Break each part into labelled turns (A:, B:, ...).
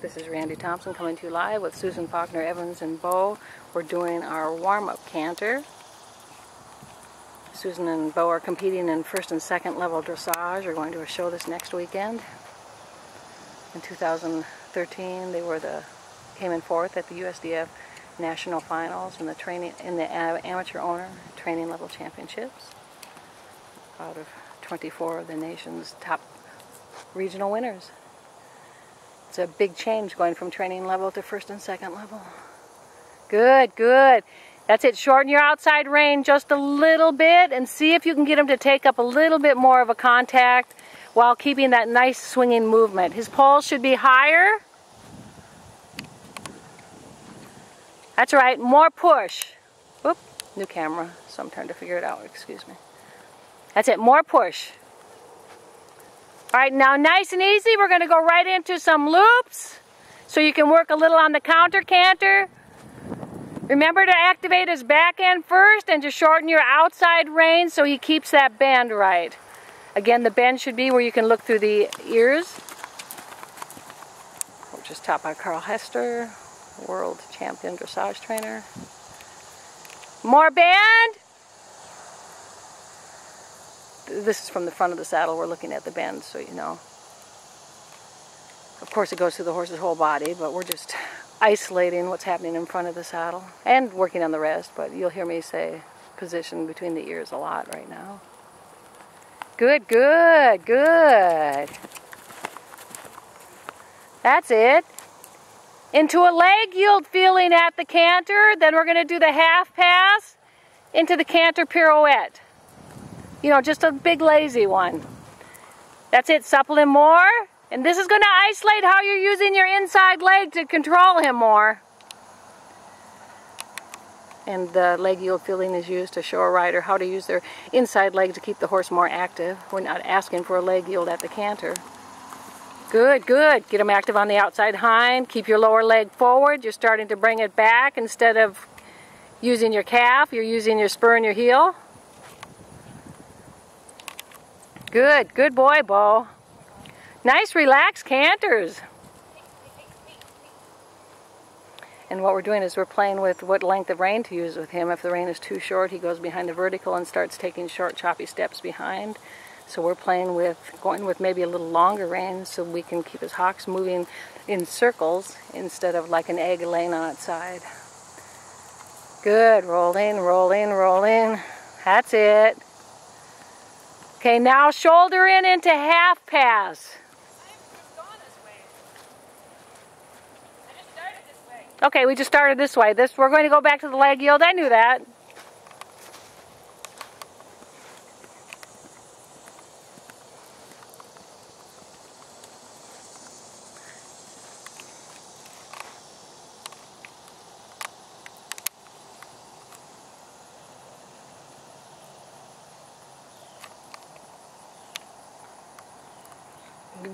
A: This is Randi Thompson coming to you live with Susan Faulkner Evans and Beau. We're doing our warm-up canter. Susan and Beau are competing in first and second level dressage. We're going to a show this next weekend. In 2013, they were the came in fourth at the USDF National Finals in the training in the amateur owner training level championships. Out of 24 of the nation's top regional winners. It's a big change going from training level to first and second level. Good, good. That's it. Shorten your outside rein just a little bit and see if you can get him to take up a little bit more of a contact while keeping that nice swinging movement. His poles should be higher. That's right. More push. Whoop. New camera. So I'm trying to figure it out. Excuse me. That's it. More push. All right, now nice and easy, we're gonna go right into some loops so you can work a little on the counter canter. Remember to activate his back end first and to shorten your outside rein so he keeps that bend right. Again, the bend should be where you can look through the ears. Which is taught by Carl Hester, world champion dressage trainer. More bend this is from the front of the saddle. We're looking at the bend, so you know. Of course, it goes through the horse's whole body, but we're just isolating what's happening in front of the saddle and working on the rest. But you'll hear me say position between the ears a lot right now. Good, good, good. That's it. Into a leg yield feeling at the canter. Then we're going to do the half pass into the canter pirouette. You know, just a big lazy one. That's it, supple him more. And this is going to isolate how you're using your inside leg to control him more. And the leg yield feeling is used to show a rider how to use their inside leg to keep the horse more active. We're not asking for a leg yield at the canter. Good, good. Get him active on the outside hind. Keep your lower leg forward. You're starting to bring it back instead of using your calf. You're using your spur and your heel. Good, good boy, Beau. Nice relaxed canters. And what we're doing is we're playing with what length of rein to use with him. If the rein is too short, he goes behind the vertical and starts taking short, choppy steps behind. So we're playing with going with maybe a little longer rein so we can keep his hocks moving in circles instead of like an egg laying on its side. Good, rolling, rolling, rolling. That's it. Okay, now shoulder in into half pass. Okay, we just started this way. This we're going to go back to the leg yield. I knew that.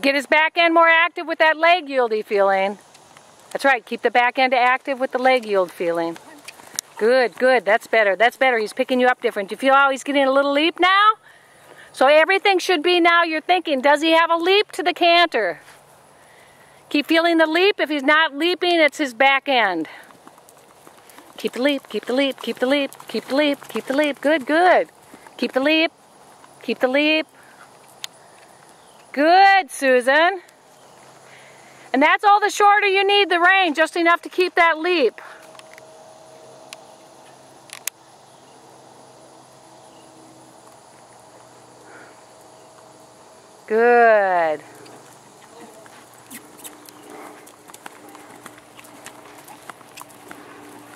A: Get his back end more active with that leg yieldy feeling. That's right, keep the back end active with the leg yield feeling. Good, good, that's better, that's better. He's picking you up different. Do you feel how he's getting a little leap now? So everything should be now you're thinking, does he have a leap to the canter? Keep feeling the leap. If he's not leaping, it's his back end. Keep the leap, keep the leap, keep the leap, keep the leap, keep the leap. Good, good. Keep the leap, keep the leap. Good, Susan. And that's all the shorter you need the rein, just enough to keep that leap. Good.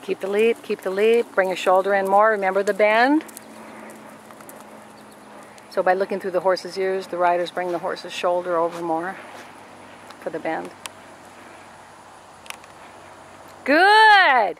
A: Keep the leap, keep the leap, bring your shoulder in more, remember the bend. So by looking through the horse's ears, the riders bring the horse's shoulder over more for the bend. Good!